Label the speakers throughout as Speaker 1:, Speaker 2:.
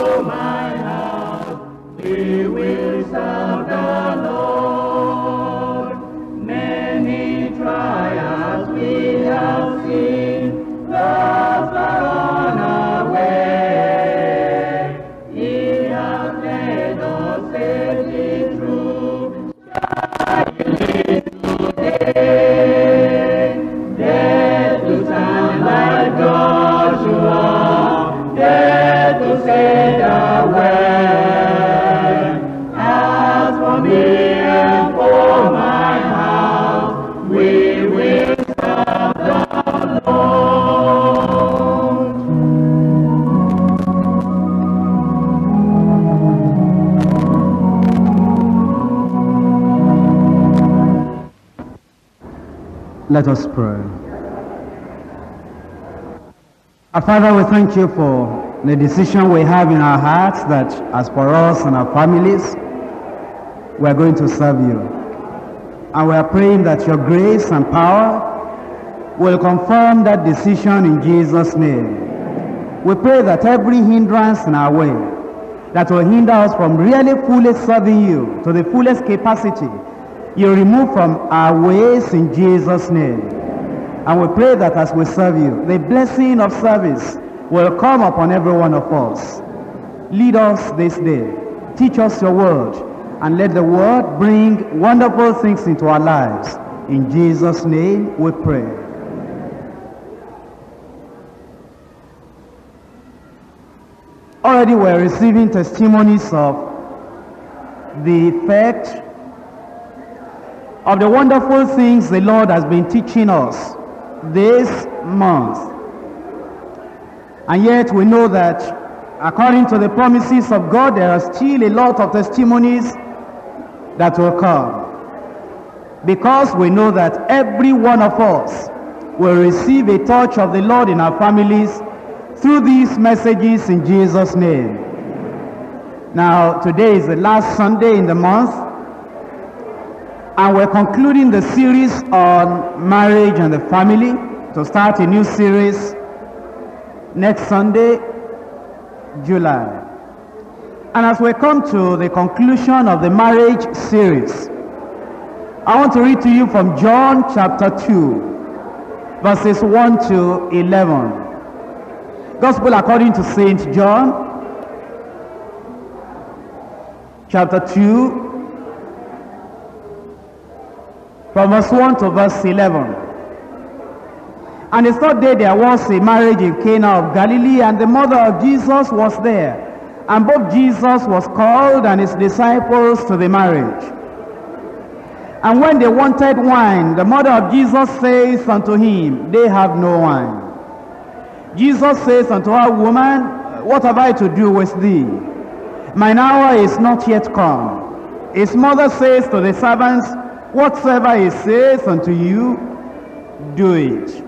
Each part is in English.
Speaker 1: Oh, my house, we will serve the Lord.
Speaker 2: Let us pray. Our Father, we thank you for the decision we have in our hearts that as for us and our families, we are going to serve you. And we are praying that your grace and power will confirm that decision in Jesus' name. We pray that every hindrance in our way that will hinder us from really fully serving you to the fullest capacity, you remove from our ways in Jesus' name. And we pray that as we serve you, the blessing of service will come upon every one of us. Lead us this day. Teach us your word. And let the word bring wonderful things into our lives. In Jesus' name we pray. Already we're receiving testimonies of the effect of the wonderful things the Lord has been teaching us this month. And yet we know that according to the promises of God, there are still a lot of testimonies that will come. Because we know that every one of us will receive a touch of the Lord in our families through these messages in Jesus' name. Now, today is the last Sunday in the month, and we're concluding the series on marriage and the family to start a new series next Sunday, July. And as we come to the conclusion of the marriage series, I want to read to you from John chapter 2, verses 1 to 11. Gospel according to St. John, chapter 2, from verse 1 to verse 11. And the third day there was a marriage in Cana of Galilee, and the mother of Jesus was there. And both Jesus was called and his disciples to the marriage. And when they wanted wine, the mother of Jesus says unto him, They have no wine. Jesus says unto her, Woman, what have I to do with thee? Mine hour is not yet come. His mother says to the servants, Whatsoever he says unto you, do it.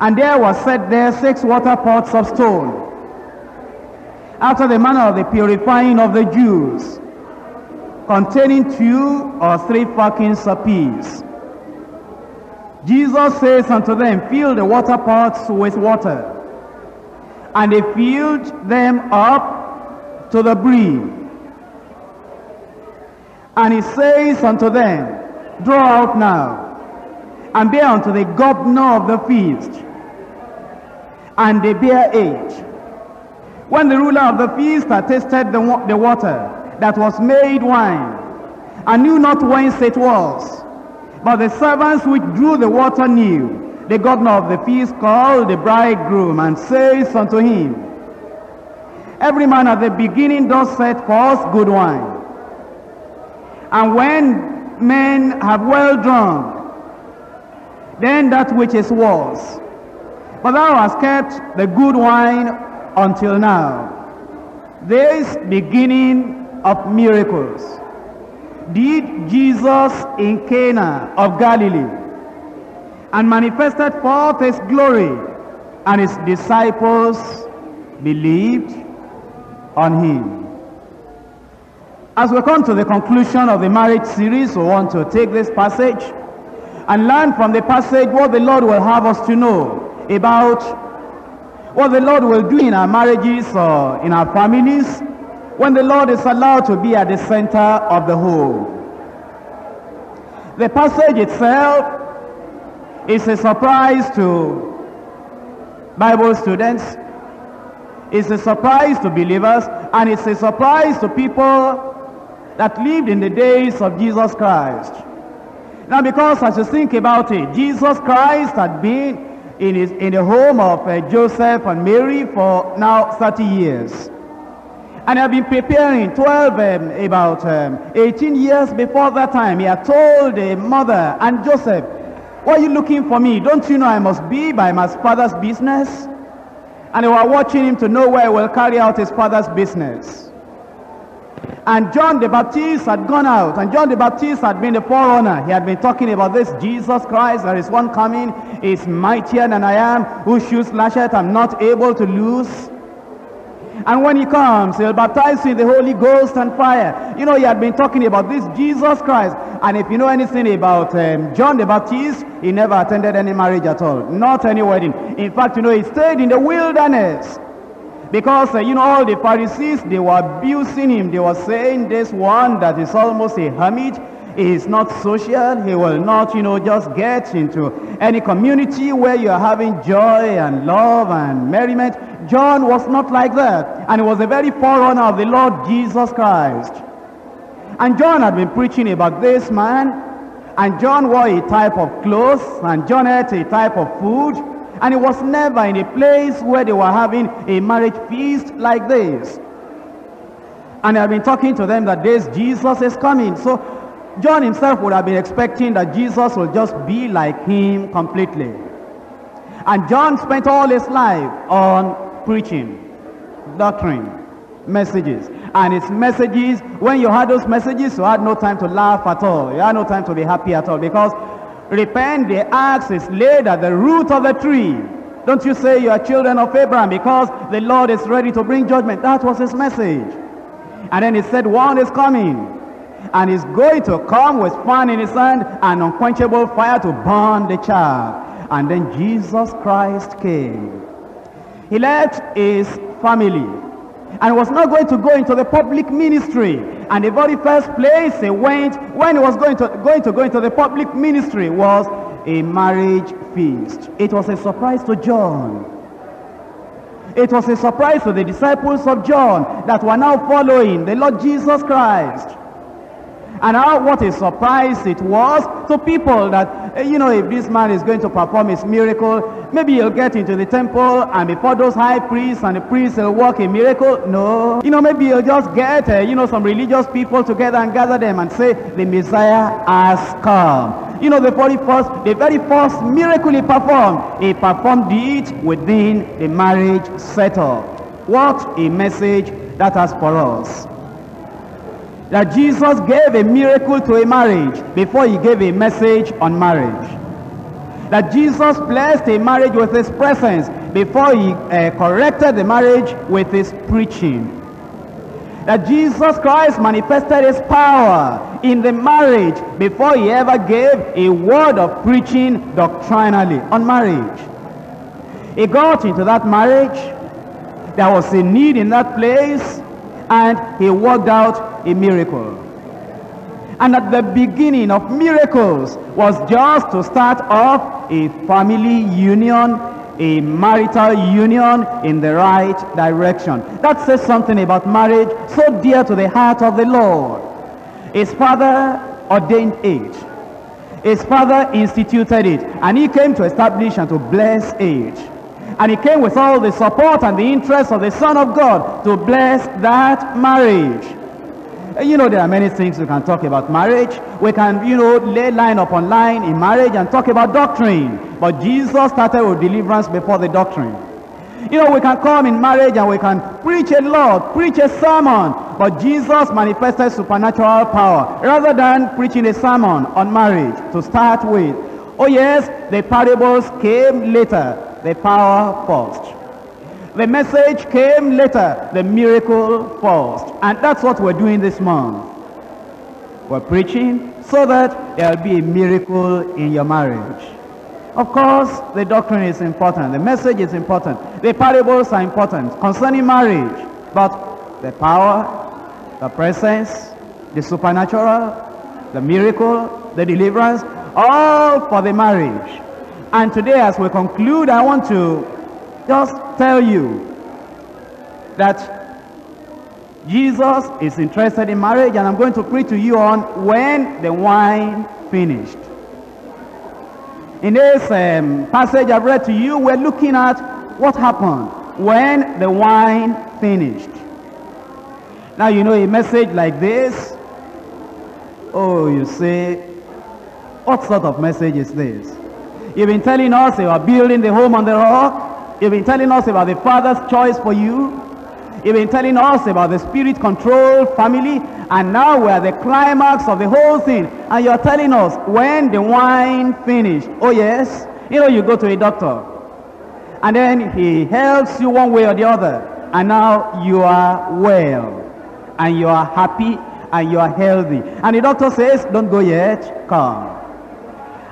Speaker 2: And there was set there six water pots of stone, after the manner of the purifying of the Jews, containing two or three firkins apiece. Jesus says unto them, Fill the water pots with water. And they filled them up to the brim. And he says unto them, Draw out now, and bear unto the governor of the feast. And they bear age. When the ruler of the feast had tasted the, the water that was made wine, and knew not whence it was, but the servants which drew the water knew, the governor of the feast called the bridegroom, and says unto him, Every man at the beginning does set forth good wine. And when men have well drunk, then that which is worse. But thou hast kept the good wine until now. This beginning of miracles did Jesus in Cana of Galilee and manifested forth his glory, and his disciples believed on him. As we come to the conclusion of the marriage series, we want to take this passage and learn from the passage what the Lord will have us to know about what the Lord will do in our marriages or in our families when the Lord is allowed to be at the center of the whole. The passage itself is a surprise to Bible students, it's a surprise to believers, and it's a surprise to people that lived in the days of Jesus Christ. Now, because as you think about it, Jesus Christ had been in, his, in the home of uh, Joseph and Mary for now 30 years. And I've been preparing 12, um, about um, 18 years before that time. He had told the mother and Joseph, why are you looking for me? Don't you know I must be by my father's business? And they were watching him to know where he will carry out his father's business. And John the Baptist had gone out, and John the Baptist had been the forerunner. He had been talking about this Jesus Christ. There is one coming, is mightier than I am, whose shoes lashed I'm not able to loose. And when he comes, he'll baptize you in the Holy Ghost and fire. You know, he had been talking about this Jesus Christ. And if you know anything about um, John the Baptist, he never attended any marriage at all. Not any wedding. In fact, you know, he stayed in the wilderness. Because, uh, you know, all the Pharisees, they were abusing him. They were saying this one that is almost a hermit is not social. He will not, you know, just get into any community where you are having joy and love and merriment. John was not like that. And he was a very forerunner of the Lord Jesus Christ. And John had been preaching about this man. And John wore a type of clothes. And John ate a type of food. And he was never in a place where they were having a marriage feast like this. And I've been talking to them that this Jesus is coming. So John himself would have been expecting that Jesus will just be like him completely. And John spent all his life on preaching, doctrine, messages. And his messages, when you had those messages, you had no time to laugh at all. You had no time to be happy at all. Because repent, the axe is laid at the root of the tree. Don't you say you are children of Abraham because the Lord is ready to bring judgment. That was his message. And then he said, one is coming and is going to come with fan in his hand and unquenchable fire to burn the chaff. And then Jesus Christ came. He left his family and was not going to go into the public ministry. And the very first place he went when he was going to, going to go into the public ministry was a marriage feast. It was a surprise to John. It was a surprise to the disciples of John that were now following the Lord Jesus Christ. And how, what a surprise it was to people that, eh, you know, if this man is going to perform his miracle, maybe he'll get into the temple and before those high priests and the priests will work a miracle. No. You know, maybe he'll just get, uh, you know, some religious people together and gather them and say, the Messiah has come. You know, the very first, the very first miracle he performed, he performed it within the marriage setup. What a message that has for us that Jesus gave a miracle to a marriage before he gave a message on marriage. That Jesus blessed a marriage with his presence before he uh, corrected the marriage with his preaching. That Jesus Christ manifested his power in the marriage before he ever gave a word of preaching doctrinally on marriage. He got into that marriage. There was a need in that place and he worked out a miracle. And at the beginning of miracles was just to start off a family union, a marital union in the right direction. That says something about marriage so dear to the heart of the Lord. His father ordained it. His father instituted it. And he came to establish and to bless it. And he came with all the support and the interest of the Son of God to bless that marriage. You know, there are many things we can talk about marriage. We can, you know, lay line upon line in marriage and talk about doctrine. But Jesus started with deliverance before the doctrine. You know, we can come in marriage and we can preach a lot, preach a sermon. But Jesus manifested supernatural power rather than preaching a sermon on marriage to start with. Oh yes, the parables came later the power first. The message came later, the miracle first. And that's what we're doing this month. We're preaching so that there'll be a miracle in your marriage. Of course, the doctrine is important. The message is important. The parables are important concerning marriage. But the power, the presence, the supernatural, the miracle, the deliverance, all for the marriage. And today as we conclude, I want to just tell you that Jesus is interested in marriage and I'm going to preach to you on when the wine finished. In this um, passage I've read to you, we're looking at what happened when the wine finished. Now you know a message like this. Oh, you say, what sort of message is this? You've been telling us about building the home on the rock. You've been telling us about the Father's choice for you. You've been telling us about the spirit controlled family. And now we're at the climax of the whole thing. And you're telling us when the wine finished. Oh yes. You know, you go to a doctor. And then he helps you one way or the other. And now you are well. And you are happy. And you are healthy. And the doctor says, don't go yet. Come.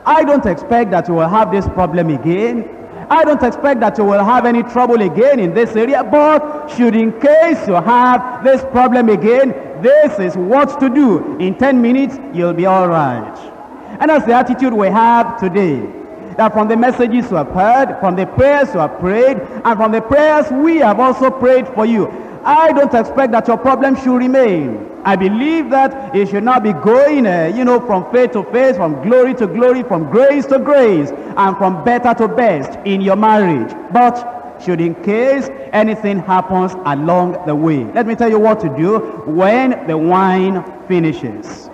Speaker 2: I don't expect that you will have this problem again. I don't expect that you will have any trouble again in this area, but should in case you have this problem again, this is what to do. In 10 minutes, you'll be all right. And that's the attitude we have today. That from the messages you have heard, from the prayers you have prayed, and from the prayers we have also prayed for you, I don't expect that your problem should remain. I believe that it should not be going, uh, you know, from faith to faith, from glory to glory, from grace to grace, and from better to best in your marriage. But should in case anything happens along the way, let me tell you what to do when the wine finishes.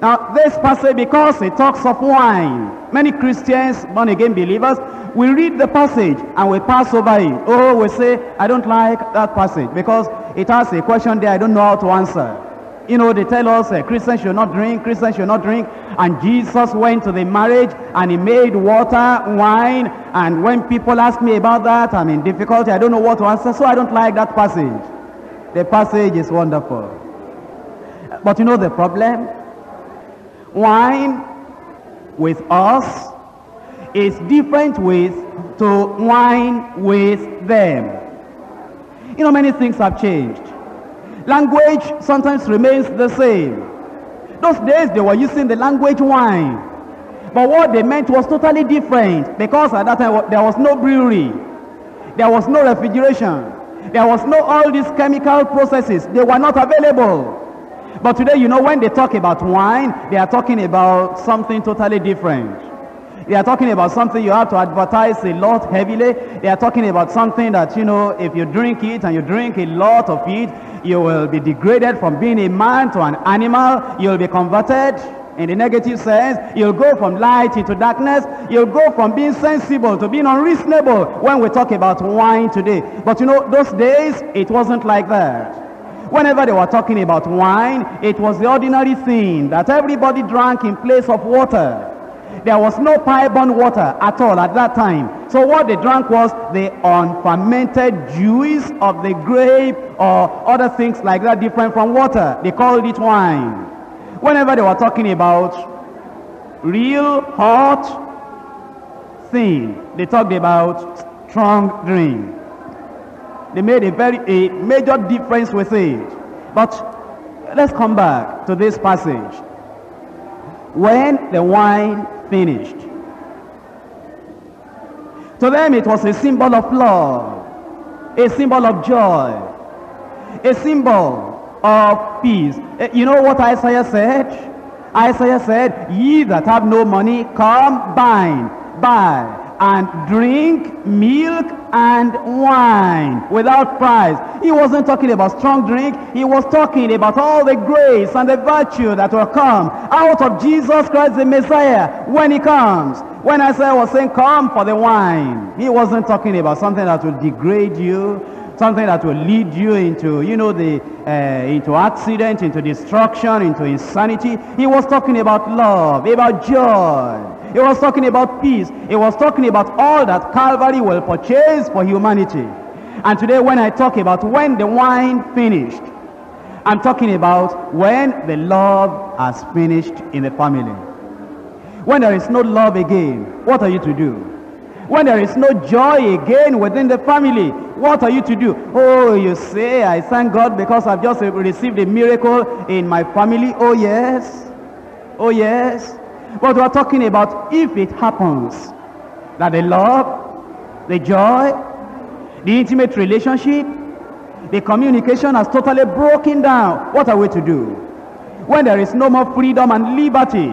Speaker 2: Now, this passage, because it talks of wine, many Christians, born again believers, we read the passage and we pass over it. Oh, we say, I don't like that passage because it has a question there I don't know how to answer. You know, they tell us uh, Christians should not drink, Christians should not drink. And Jesus went to the marriage and he made water, wine. And when people ask me about that, I'm in difficulty. I don't know what to answer, so I don't like that passage. The passage is wonderful. But you know the problem? Wine with us is different with to wine with them. You know, many things have changed. Language sometimes remains the same. Those days they were using the language wine. But what they meant was totally different because at that time there was no brewery. There was no refrigeration. There was no all these chemical processes. They were not available. But today, you know, when they talk about wine, they are talking about something totally different. They are talking about something you have to advertise a lot heavily. They are talking about something that, you know, if you drink it and you drink a lot of it, you will be degraded from being a man to an animal. You'll be converted in the negative sense. You'll go from light into darkness. You'll go from being sensible to being unreasonable when we talk about wine today. But you know, those days, it wasn't like that. Whenever they were talking about wine, it was the ordinary thing that everybody drank in place of water. There was no pipe-borne water at all at that time. So what they drank was the unfermented juice of the grape or other things like that different from water. They called it wine. Whenever they were talking about real hot thing, they talked about strong drink. They made a very a major difference with it. But let's come back to this passage. When the wine finished. To them it was a symbol of love, a symbol of joy, a symbol of peace. Eh, you know what Isaiah said? Isaiah said, Ye that have no money, come buy, buy and drink milk and wine without price. He wasn't talking about strong drink. He was talking about all the grace and the virtue that will come out of Jesus Christ the Messiah when he comes. When Isaiah was saying, come for the wine, he wasn't talking about something that will degrade you, something that will lead you into, you know, the uh, into accident, into destruction, into insanity. He was talking about love, about joy. He was talking about peace. He was talking about all that Calvary will purchase for humanity. And today when I talk about when the wine finished, I'm talking about when the love has finished in the family. When there is no love again, what are you to do? When there is no joy again within the family, what are you to do? Oh, you say, I thank God because I've just received a miracle in my family. Oh, yes. Oh, yes. But we're talking about if it happens that the love, the joy, the intimate relationship, the communication has totally broken down. What are we to do? When there is no more freedom and liberty,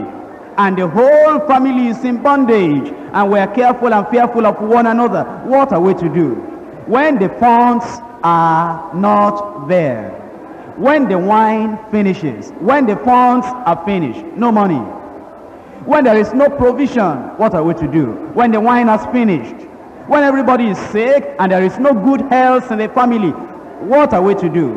Speaker 2: and the whole family is in bondage, and we are careful and fearful of one another, what are we to do? When the funds are not there, when the wine finishes, when the funds are finished, no money. When there is no provision, what are we to do? When the wine has finished, when everybody is sick and there is no good health in the family, what are we to do?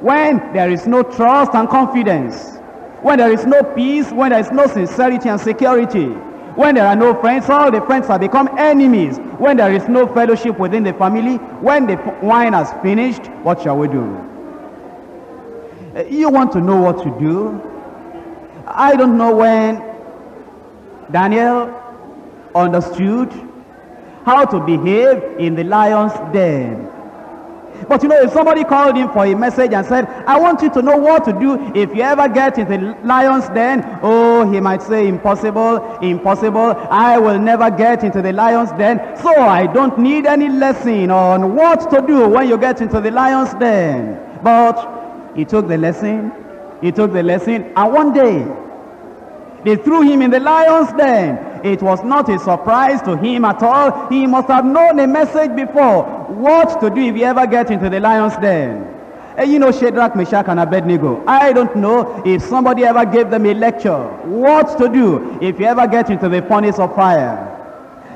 Speaker 2: When there is no trust and confidence, when there is no peace, when there is no sincerity and security, when there are no friends, all the friends have become enemies. When there is no fellowship within the family, when the wine has finished, what shall we do? Uh, you want to know what to do? I don't know when Daniel understood how to behave in the lion's den. But you know, if somebody called him for a message and said, I want you to know what to do if you ever get into the lion's den, oh, he might say, impossible, impossible, I will never get into the lion's den, so I don't need any lesson on what to do when you get into the lion's den. But he took the lesson, he took the lesson, and one day, they threw him in the lion's den. It was not a surprise to him at all. He must have known a message before. What to do if you ever get into the lion's den. And you know Shadrach, Meshach, and Abednego. I don't know if somebody ever gave them a lecture. What to do if you ever get into the furnace of fire.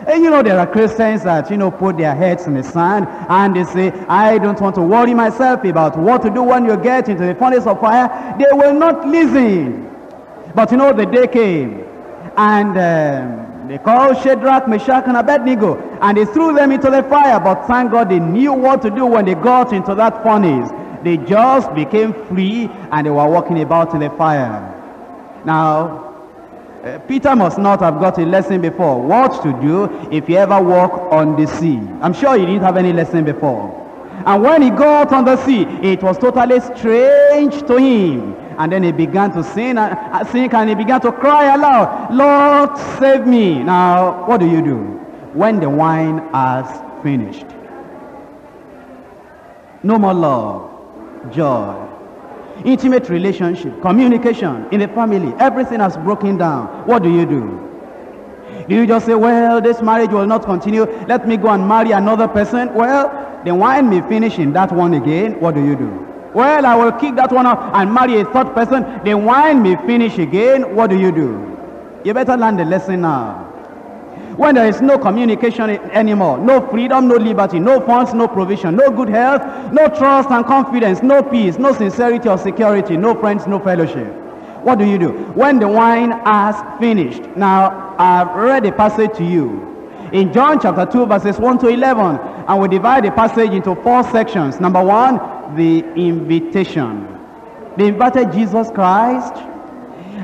Speaker 2: And you know there are Christians that, you know, put their heads in the sand and they say, I don't want to worry myself about what to do when you get into the furnace of fire. They will not listen. But you know, the day came and um, they called Shadrach, Meshach, and Abednego and they threw them into the fire. But thank God they knew what to do when they got into that furnace. They just became free and they were walking about in the fire. Now, uh, Peter must not have got a lesson before. What to do if you ever walk on the sea. I'm sure he didn't have any lesson before. And when he got on the sea, it was totally strange to him. And then he began to sing and, uh, sing and he began to cry aloud, Lord, save me. Now, what do you do when the wine has finished? No more love, joy, intimate relationship, communication in the family. Everything has broken down. What do you do? Do you just say, well, this marriage will not continue. Let me go and marry another person. Well, the wine may finish in that one again. What do you do? Well, I will kick that one off and marry a third person. The wine may finish again. What do you do? You better learn the lesson now. When there is no communication anymore, no freedom, no liberty, no funds, no provision, no good health, no trust and confidence, no peace, no sincerity or security, no friends, no fellowship. What do you do? When the wine has finished. Now, I've read a passage to you in John chapter 2 verses 1 to 11 and we divide the passage into four sections. Number one, the invitation. They invited Jesus Christ.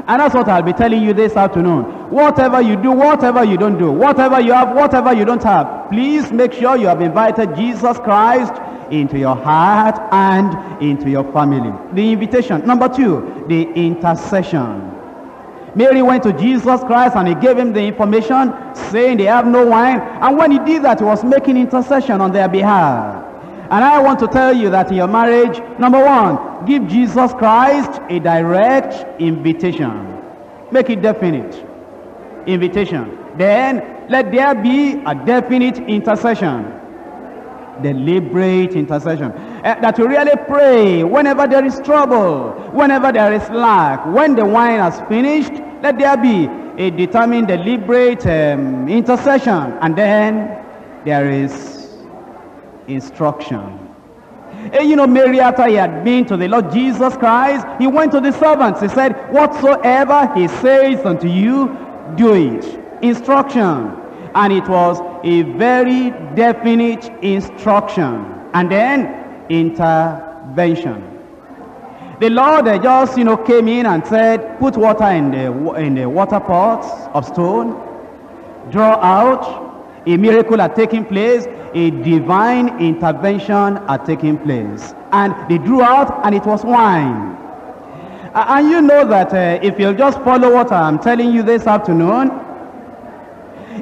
Speaker 2: And that's what I'll be telling you this afternoon. Whatever you do, whatever you don't do, whatever you have, whatever you don't have, please make sure you have invited Jesus Christ into your heart and into your family. The invitation. Number two, the intercession. Mary went to Jesus Christ and he gave him the information saying they have no wine. And when he did that, he was making intercession on their behalf. And I want to tell you that in your marriage, number one, give Jesus Christ a direct invitation. Make it definite. Invitation. Then let there be a definite intercession. Deliberate intercession. Uh, that you really pray whenever there is trouble, whenever there is lack, when the wine has finished, let there be a determined, deliberate um, intercession. And then there is instruction. And you know, Mary, after he had been to the Lord Jesus Christ, he went to the servants. He said, whatsoever he says unto you, do it. Instruction. And it was a very definite instruction. And then intervention. The Lord just, you know, came in and said, put water in the, in the water pots of stone, draw out, a miracle had taken place, a divine intervention had taken place. And they drew out and it was wine. And you know that uh, if you'll just follow what I'm telling you this afternoon,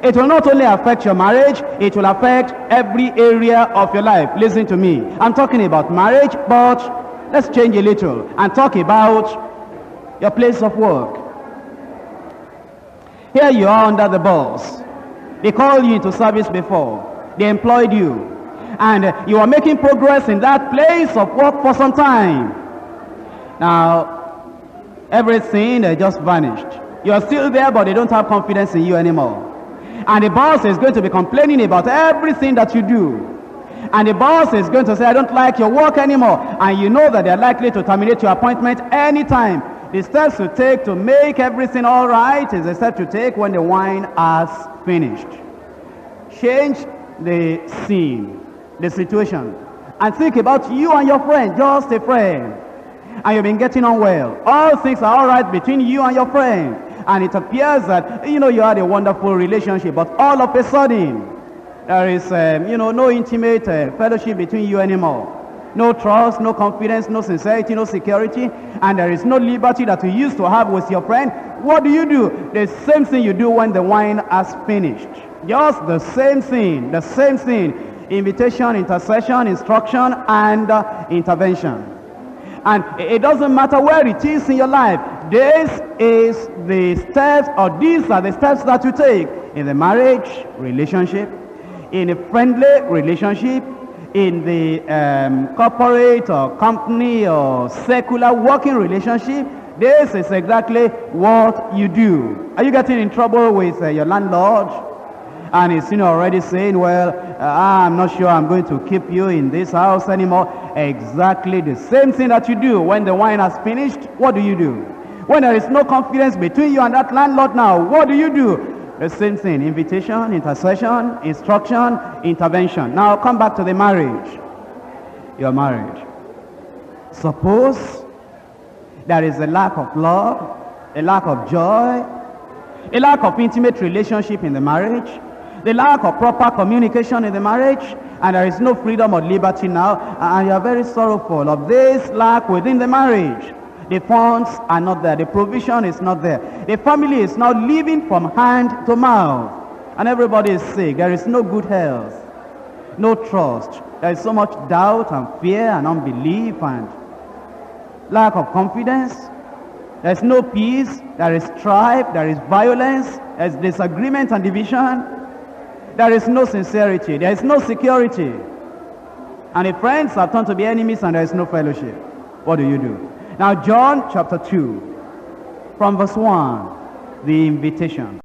Speaker 2: it will not only affect your marriage, it will affect every area of your life. Listen to me. I'm talking about marriage, but let's change a little and talk about your place of work. Here you are under the boss. They called you into service before. They employed you. And you are making progress in that place of work for some time. Now, everything uh, just vanished. You are still there, but they don't have confidence in you anymore. And the boss is going to be complaining about everything that you do. And the boss is going to say, I don't like your work anymore. And you know that they're likely to terminate your appointment anytime. The steps to take to make everything all right is the step to take when the wine has finished. Change the scene, the situation. And think about you and your friend, just a friend. And you've been getting on well. All things are all right between you and your friend. And it appears that, you know, you had a wonderful relationship. But all of a sudden, there is, um, you know, no intimate uh, fellowship between you anymore. No trust, no confidence, no sincerity, no security. And there is no liberty that you used to have with your friend. What do you do? The same thing you do when the wine has finished. Just the same thing, the same thing. Invitation, intercession, instruction, and uh, intervention. And it doesn't matter where it is in your life. This is the steps, or these are the steps that you take in the marriage relationship, in a friendly relationship, in the um, corporate or company or secular working relationship. This is exactly what you do. Are you getting in trouble with uh, your landlord? And he's you know, already saying, well, uh, I'm not sure I'm going to keep you in this house anymore. Exactly the same thing that you do when the wine has finished. What do you do? When there is no confidence between you and that landlord now, what do you do? The same thing, invitation, intercession, instruction, intervention. Now come back to the marriage. Your marriage. Suppose there is a lack of love, a lack of joy, a lack of intimate relationship in the marriage, the lack of proper communication in the marriage, and there is no freedom or liberty now, and you are very sorrowful of this lack within the marriage. The funds are not there, the provision is not there. The family is now living from hand to mouth, and everybody is sick. There is no good health, no trust. There is so much doubt and fear and unbelief and lack of confidence. There is no peace, there is strife, there is violence, there is disagreement and division. There is no sincerity, there is no security. And the friends have turned to be enemies and there is no fellowship. What do you do? Now John chapter 2, from verse 1, the invitation.